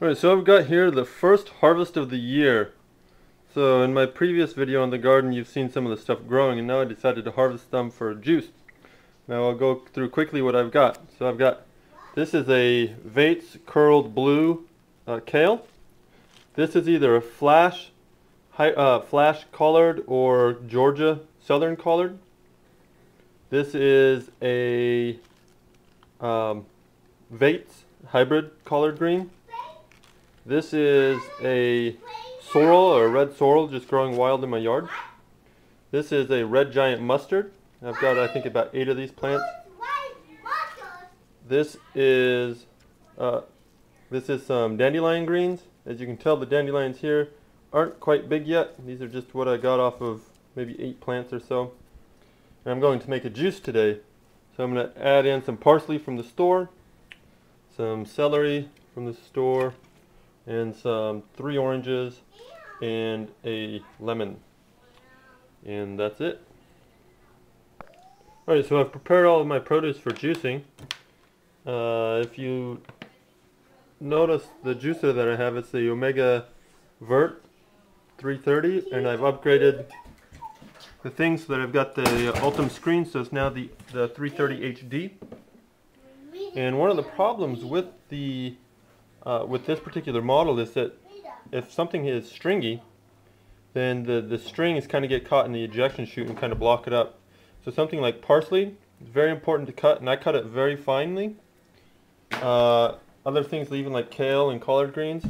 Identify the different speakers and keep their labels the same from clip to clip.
Speaker 1: Alright, so I've got here the first harvest of the year. So in my previous video on the garden you've seen some of the stuff growing and now I decided to harvest them for juice. Now I'll go through quickly what I've got. So I've got, this is a Vates curled blue uh, kale. This is either a flash, high, uh, flash collard or Georgia southern collard. This is a um, Vates hybrid collard green. This is a sorrel or a red sorrel just growing wild in my yard. This is a red giant mustard. I've got I think about eight of these plants. This is uh, this is some dandelion greens. As you can tell the dandelions here aren't quite big yet. These are just what I got off of maybe eight plants or so. And I'm going to make a juice today. So I'm going to add in some parsley from the store, some celery from the store, and some three oranges and a lemon. And that's it. Alright, so I've prepared all of my produce for juicing. Uh, if you notice the juicer that I have, it's the Omega Vert 330 and I've upgraded the things so that I've got the Ultem screen so it's now the, the 330 HD. And one of the problems with the uh, with this particular model is that if something is stringy, then the, the strings kind of get caught in the ejection chute and kind of block it up. So something like parsley is very important to cut, and I cut it very finely. Uh, other things, even like kale and collard greens,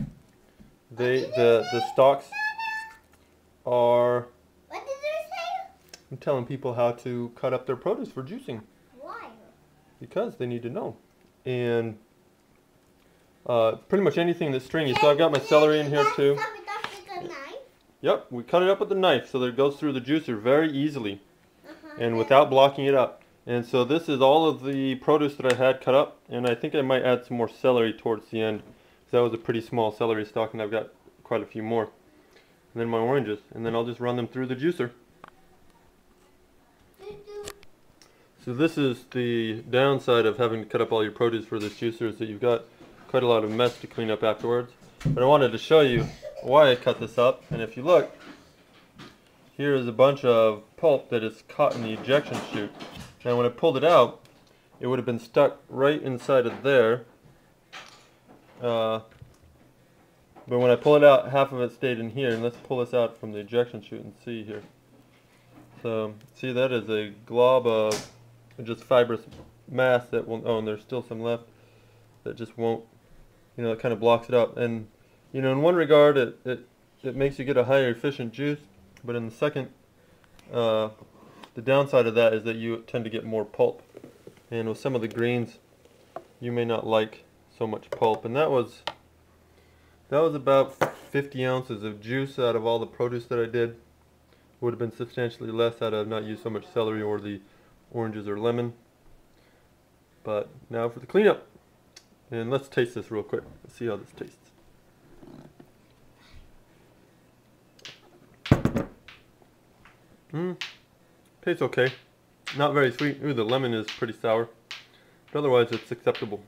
Speaker 1: they the the stalks are.
Speaker 2: What did you say?
Speaker 1: I'm telling people how to cut up their produce for juicing.
Speaker 2: Why?
Speaker 1: Because they need to know. And uh, pretty much anything that's stringy. So I've got my celery in here too. Yep, we cut it up with a knife so that it goes through the juicer very easily
Speaker 2: Uh-huh.
Speaker 1: and without blocking it up. And so this is all of the produce that I had cut up and I think I might add some more celery towards the end because that was a pretty small celery stalk and I've got quite a few more. And then my oranges and then I'll just run them through the juicer. So this is the downside of having to cut up all your produce for this juicer is that you've got quite a lot of mess to clean up afterwards. But I wanted to show you why I cut this up. And if you look, here is a bunch of pulp that is caught in the ejection chute. Now when I pulled it out, it would have been stuck right inside of there. Uh, but when I pull it out, half of it stayed in here. And let's pull this out from the ejection chute and see here. So, see that is a glob of just fibrous mass that will, oh, and there's still some left that just won't, you know, it kind of blocks it up. And, you know, in one regard, it, it, it makes you get a higher efficient juice, but in the second, uh, the downside of that is that you tend to get more pulp. And with some of the greens, you may not like so much pulp. And that was, that was about 50 ounces of juice out of all the produce that I did. Would have been substantially less had I not used so much celery or the oranges or lemon. But now for the cleanup. And let's taste this real quick. Let's see how this tastes. Mmm. Tastes okay. Not very sweet. Ooh, the lemon is pretty sour. But otherwise, it's acceptable.